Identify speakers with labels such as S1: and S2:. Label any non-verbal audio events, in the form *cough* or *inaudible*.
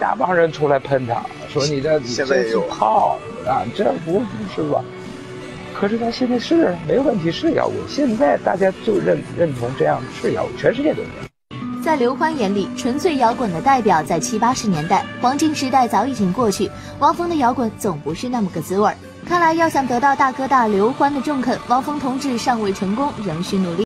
S1: 大帮人出来喷他说你这 *laughs*
S2: 你这是
S1: 炮啊这不是吧？可是他现在是没问题是摇滚现在大家就认认同这样是摇滚全世界都
S3: 在刘欢眼里纯粹摇滚的代表在七八十年代黄金时代早已经过去汪峰的摇滚总不是那么个滋味看来要想得到大哥大刘欢的中肯汪峰同志尚未成功仍需努力。